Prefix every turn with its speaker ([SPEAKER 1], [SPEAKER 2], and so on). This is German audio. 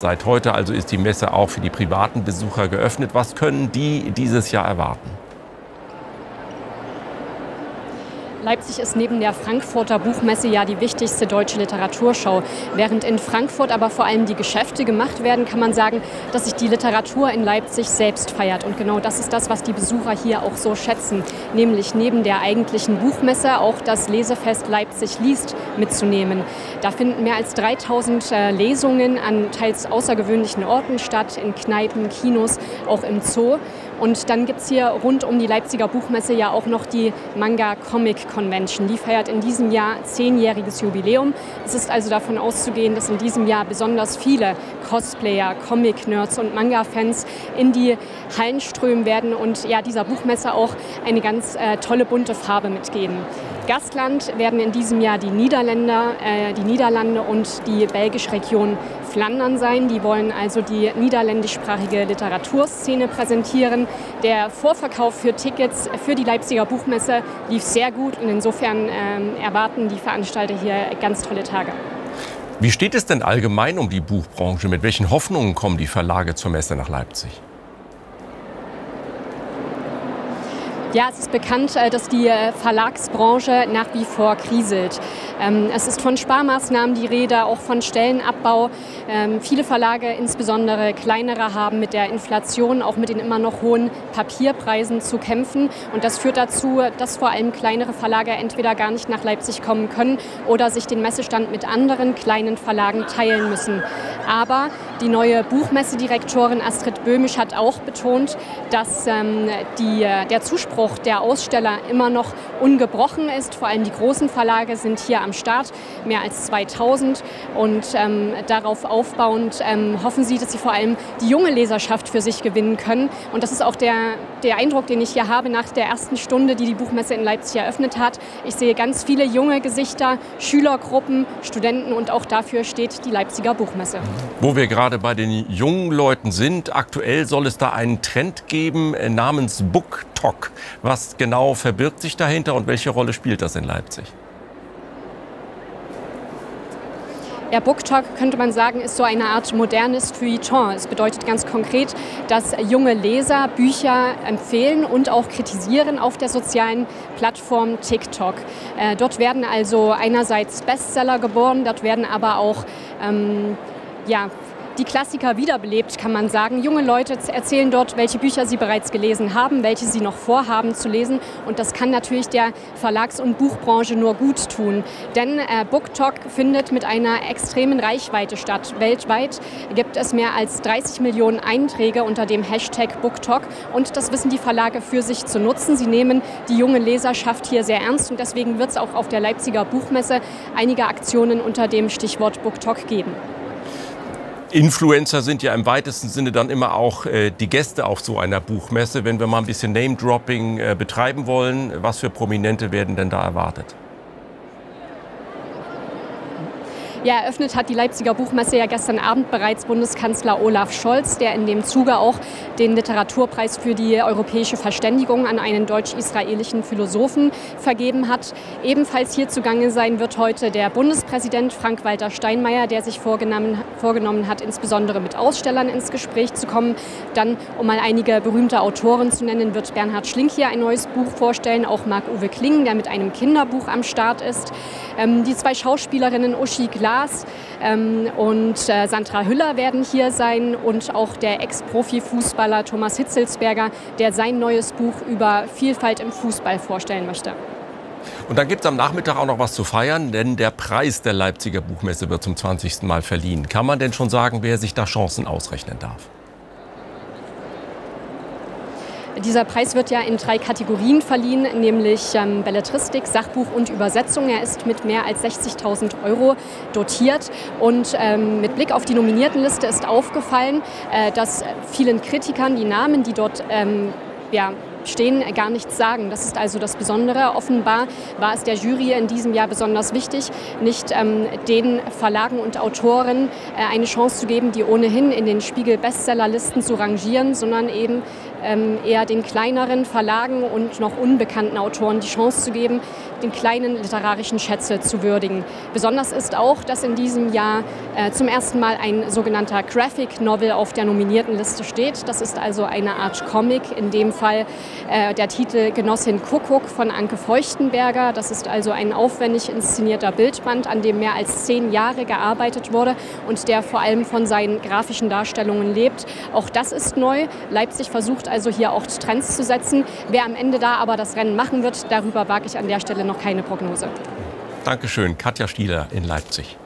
[SPEAKER 1] Seit heute also ist die Messe auch für die privaten Besucher geöffnet. Was können die dieses Jahr erwarten?
[SPEAKER 2] Leipzig ist neben der Frankfurter Buchmesse ja die wichtigste deutsche Literaturschau. Während in Frankfurt aber vor allem die Geschäfte gemacht werden, kann man sagen, dass sich die Literatur in Leipzig selbst feiert. Und genau das ist das, was die Besucher hier auch so schätzen. Nämlich neben der eigentlichen Buchmesse auch das Lesefest Leipzig liest mitzunehmen. Da finden mehr als 3000 äh, Lesungen an teils außergewöhnlichen Orten statt, in Kneipen, Kinos, auch im Zoo. Und dann gibt es hier rund um die Leipziger Buchmesse ja auch noch die Manga Comic Convention. Die feiert in diesem Jahr zehnjähriges Jubiläum. Es ist also davon auszugehen, dass in diesem Jahr besonders viele Cosplayer, Comic-Nerds und Manga-Fans in die Hallen strömen werden und ja, dieser Buchmesse auch eine ganz äh, tolle bunte Farbe mitgeben. Gastland werden in diesem Jahr die Niederländer, äh, die Niederlande und die belgische Region Flandern sein. Die wollen also die niederländischsprachige Literaturszene präsentieren. Der Vorverkauf für Tickets für die Leipziger Buchmesse lief sehr gut und insofern ähm, erwarten die Veranstalter hier ganz tolle Tage.
[SPEAKER 1] Wie steht es denn allgemein um die Buchbranche? Mit welchen Hoffnungen kommen die Verlage zur Messe nach Leipzig?
[SPEAKER 2] Ja, es ist bekannt, äh, dass die äh, Verlagsbranche nach wie vor kriselt. Ähm, es ist von Sparmaßnahmen die Rede, auch von Stellenabbau. Ähm, viele Verlage, insbesondere kleinere, haben mit der Inflation, auch mit den immer noch hohen Papierpreisen zu kämpfen. Und das führt dazu, dass vor allem kleinere Verlage entweder gar nicht nach Leipzig kommen können oder sich den Messestand mit anderen kleinen Verlagen teilen müssen. Aber die neue Buchmessedirektorin Astrid Böhmisch hat auch betont, dass ähm, die, äh, der Zuspruch der Aussteller immer noch ungebrochen ist. Vor allem die großen Verlage sind hier am Start, mehr als 2000. Und ähm, darauf aufbauend ähm, hoffen sie, dass sie vor allem die junge Leserschaft für sich gewinnen können. Und das ist auch der, der Eindruck, den ich hier habe nach der ersten Stunde, die die Buchmesse in Leipzig eröffnet hat. Ich sehe ganz viele junge Gesichter, Schülergruppen, Studenten und auch dafür steht die Leipziger Buchmesse.
[SPEAKER 1] Wo wir gerade bei den jungen Leuten sind, aktuell soll es da einen Trend geben äh, namens Book Talk. Was genau verbirgt sich dahinter und welche Rolle spielt das in Leipzig?
[SPEAKER 2] Ja, Book Talk könnte man sagen, ist so eine Art modernes Feuilleton. Es bedeutet ganz konkret, dass junge Leser Bücher empfehlen und auch kritisieren auf der sozialen Plattform TikTok. Äh, dort werden also einerseits Bestseller geboren, dort werden aber auch ähm, ja, die Klassiker wiederbelebt, kann man sagen. Junge Leute erzählen dort, welche Bücher sie bereits gelesen haben, welche sie noch vorhaben zu lesen. Und das kann natürlich der Verlags- und Buchbranche nur gut tun. Denn äh, BookTok findet mit einer extremen Reichweite statt. Weltweit gibt es mehr als 30 Millionen Einträge unter dem Hashtag BookTok. Und das wissen die Verlage für sich zu nutzen. Sie nehmen die junge Leserschaft hier sehr ernst. Und deswegen wird es auch auf der Leipziger Buchmesse einige Aktionen unter dem Stichwort BookTok geben.
[SPEAKER 1] Influencer sind ja im weitesten Sinne dann immer auch äh, die Gäste auf so einer Buchmesse. Wenn wir mal ein bisschen Name-Dropping äh, betreiben wollen, was für Prominente werden denn da erwartet?
[SPEAKER 2] Ja, eröffnet hat die Leipziger Buchmesse ja gestern Abend bereits Bundeskanzler Olaf Scholz, der in dem Zuge auch den Literaturpreis für die europäische Verständigung an einen deutsch-israelischen Philosophen vergeben hat. Ebenfalls hier zugange sein wird heute der Bundespräsident Frank-Walter Steinmeier, der sich vorgenommen, vorgenommen hat, insbesondere mit Ausstellern ins Gespräch zu kommen. Dann, um mal einige berühmte Autoren zu nennen, wird Bernhard Schlink hier ein neues Buch vorstellen, auch Marc-Uwe Kling, der mit einem Kinderbuch am Start ist. Ähm, die zwei Schauspielerinnen Uschi Glas Glas ähm, und äh, Sandra Hüller werden hier sein und auch der Ex-Profi-Fußballer Thomas Hitzelsberger, der sein neues Buch über Vielfalt im Fußball vorstellen möchte.
[SPEAKER 1] Und dann gibt es am Nachmittag auch noch was zu feiern, denn der Preis der Leipziger Buchmesse wird zum 20. Mal verliehen. Kann man denn schon sagen, wer sich da Chancen ausrechnen darf?
[SPEAKER 2] Dieser Preis wird ja in drei Kategorien verliehen, nämlich ähm, Belletristik, Sachbuch und Übersetzung. Er ist mit mehr als 60.000 Euro dotiert. Und ähm, mit Blick auf die Nominiertenliste ist aufgefallen, äh, dass vielen Kritikern die Namen, die dort ähm, ja, stehen, gar nichts sagen. Das ist also das Besondere. Offenbar war es der Jury in diesem Jahr besonders wichtig, nicht ähm, den Verlagen und Autoren äh, eine Chance zu geben, die ohnehin in den Spiegel-Bestsellerlisten zu rangieren, sondern eben ähm, eher den kleineren Verlagen und noch unbekannten Autoren die Chance zu geben, den kleinen literarischen Schätze zu würdigen. Besonders ist auch, dass in diesem Jahr äh, zum ersten Mal ein sogenannter Graphic Novel auf der nominierten Liste steht. Das ist also eine Art Comic, in dem Fall äh, der Titel Genossin Kuckuck von Anke Feuchtenberger. Das ist also ein aufwendig inszenierter Bildband, an dem mehr als zehn Jahre gearbeitet wurde und der vor allem von seinen grafischen Darstellungen lebt. Auch das ist neu. Leipzig versucht also hier auch Trends zu setzen. Wer am Ende da aber das Rennen machen wird, darüber wage ich an der Stelle noch keine Prognose.
[SPEAKER 1] Dankeschön, Katja Stieler in Leipzig.